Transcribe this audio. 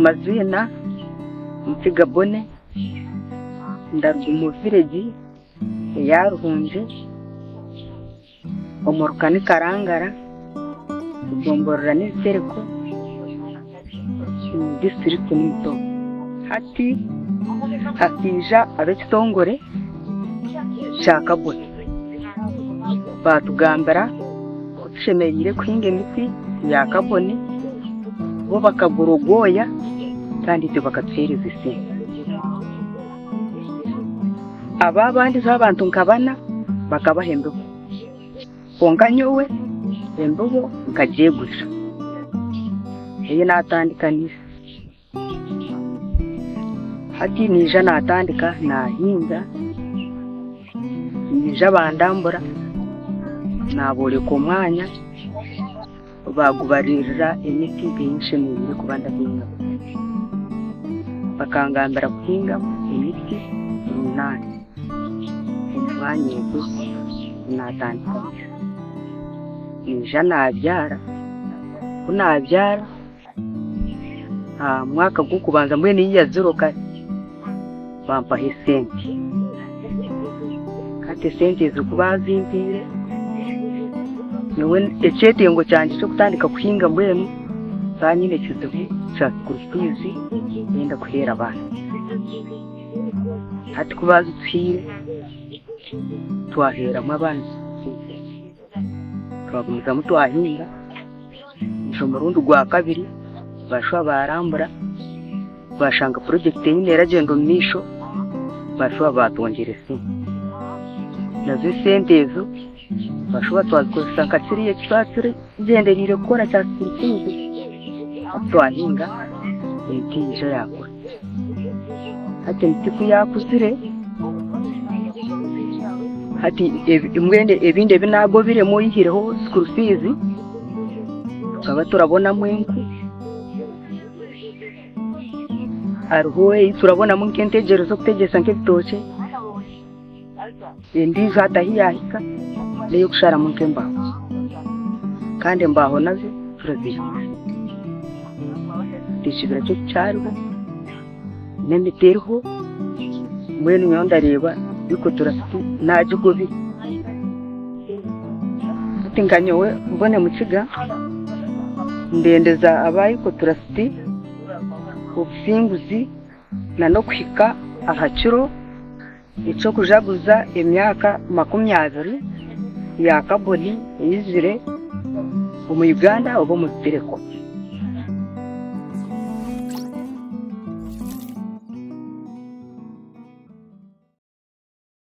amazina Mutsigabone ndaruga mu viregi yaruhunje. Omuruka ni karangara. Igomborora n'ibitereko disitulikiti n'umuto hati hakija ab'ekitongore kya kabone. Batugambira tushemereire kuhinga emiti ya kabone. Bo bakagura obwoya kandi tibakaduheereza esente aba bandi z'abantu nkabana bakabaha embeho konka nyowe embibo nkagyegurira eyo naatandika niisa hati niija naatandika nahinga niija bandambura naabooreka omwanya bagubaririra emiti bingi emiire kuba ndabinyabo bakangambira kuhinga emiti munani omwanya ogwo natandika nija nabyara. Ku nabyara mwaka gw'okubanza mbwenu yiyaziro kare. Bampaho esente. Kati esente ezo kuba zimpiire nyowe ekyetengo kyangye ky'okutandika kuhinga mbwenu school fees yenda kuheera abaana hati kuba zituhiire twaheeramu abaana twagumizamu twahinga. Nja omurundi gwa kabiri bashuba barambura bashanga porojekiti enyine eragyenda omu maisho bashuba batwongyera esente na zo esente ezo bashuba twazikozesa nka kiriya ekitwakire gyendereire kukora kya sirikizi twahinga emiti ija yakura hati emiti ku yakuzire hati mbwene ebindi ebinagobiremu oyihireho school fees tukaba turabonamu enku hariho eyi turabonamu nk'entegyero z'okutegyesa nk'ebitookye endiijo hatahi yahika n'ey'okusharamu nk'embaho kandi embaho na zo turazihinga kwishyura cyo cyarwa n'emiterho mbwene niyo ndareba yuko turafite nta gikobi tutinganyowe mbone mukiga ndendeza abaye ko turafite obusinguzi na no kuhika ahakiro ekyokujaguza emyaka makumyabiri ya kaboni eyizire omu uganda oba omu bitereko